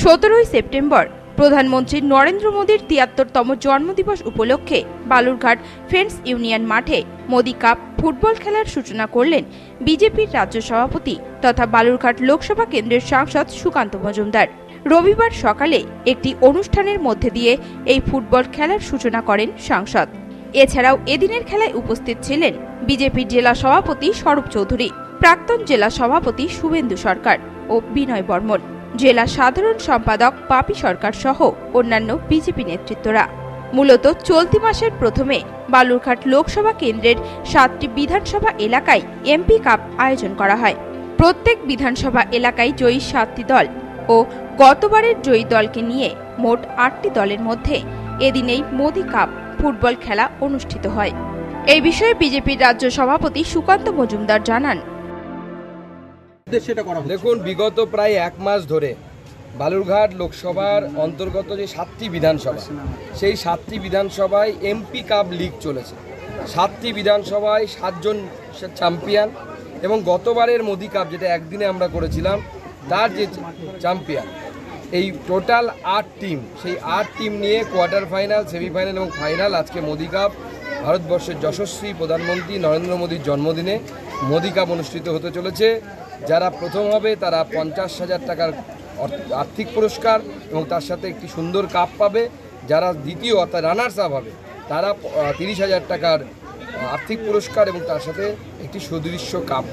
সতেরোই সেপ্টেম্বর, প্রধানমন্ত্রী নরেন্দ্র মোদীর তিয়াত্তরতম জন্মদিবস উপলক্ষে বালুরঘাট ফ্রেন্ডস ইউনিয়ন মাঠে মোদি কাপ ফুটবল খেলার সূচনা করলেন বিজেপির রাজ্য সভাপতি তথা বালুরঘাট লোকসভা কেন্দ্রের সাংসদ সুকান্ত মজুমদার। রবিবার সকালে একটি অনুষ্ঠানের মধ্যে দিয়ে এই ফুটবল খেলার সূচনা করেন সাংসদ। এছাড়াও এদিনের খেলায় উপস্থিত ছিলেন বিজেপির জেলা সভাপতি স্বরূপ চৌধুরী, প্রাক্তন জেলা সভাপতি শুভেন্দু সরকার ও বিনয় বর্মন। জেলা সাধারণ সম্পাদক পাপি সরকার সহ অন্যান্য বিজেপি নেতৃত্বরা। মূলত চলতি মাসের প্রথমে বালুরঘাট লোকসভা কেন্দ্রের সাতটি বিধানসভা এলাকায় এমপি কাপ আয়োজন করা হয়। প্রত্যেক বিধানসভা এলাকায় জয়ী সাতটি দল ও গতবারের জয়ী দলকে নিয়ে মোট আটটি দলের মধ্যে এদিনেই মোদি কাপ ফুটবল খেলা অনুষ্ঠিত হয়। এই বিষয়ে বিজেপির রাজ্য সভাপতি সুকান্ত মজুমদার জানান। দেখুন, বিগত প্রায় এক মাস ধরে বালুরঘাট লোকসভার অন্তর্গত যে সাতটি বিধানসভা, সেই সাতটি বিধানসভায় এমপি কাপ লিগ চলেছে। সাতটি বিধানসভায় সাতজন চ্যাম্পিয়ন এবং গতবারের মোদি কাপ যেটা একদিনে আমরা করেছিলাম, তার যে চ্যাম্পিয়ন এই টোটাল আট টিম সেই আট টিম নিয়ে কোয়ার্টার ফাইনাল সেমিফাইনাল এবং ফাইনাল আজকে মোদি কাপ। ভারতবর্ষের যশস্বী প্রধানমন্ত্রী নরেন্দ্র মোদীর জন্মদিনে মোদি কাপ অনুষ্ঠিত হতে চলেছে। যারা প্রথম হবে তারা পঞ্চাশ হাজার টাকার আর্থিক পুরস্কার এবং তার সাথে একটি সুন্দর কাপ পাবে। যারা দ্বিতীয় অর্থাৎ রানার্স আপ হবে তারা তিরিশ হাজার টাকার আর্থিক পুরস্কার এবং তার সাথে একটি সুদৃশ্য কাপ।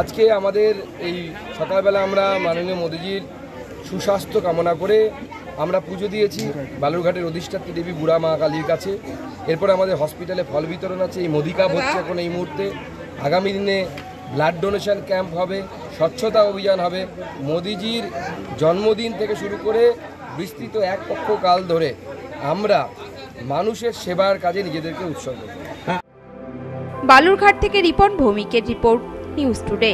আজকে আমাদের এই সকালবেলা আমরা মাননীয় মোদীজির সুস্বাস্থ্য কামনা করে আমরা পুজো দিয়েছি। বালুরঘাটের অধিষ্ঠাত্রী দেবী বুড়া মা কালীর কাছে। এরপর আমাদের হসপিটালে ফল বিতরণ আছে এই মোদি কাপ হচ্ছে এখন এই মুহূর্তে। আগামী দিনে ব্লাড ডোনেশন ক্যাম্প হবে, স্বচ্ছতা অভিযান হবে। মোদিজির জন্মদিন থেকে শুরু করে বিস্তৃত এক পক্ষ কাল ধরে আমরা মানুষের সেবার কাজে নিজেদেরকে উৎসর্গ করি। বালুরঘাট থেকে রিপন ভৌমিকের রিপোর্ট, নিউজ টুডে।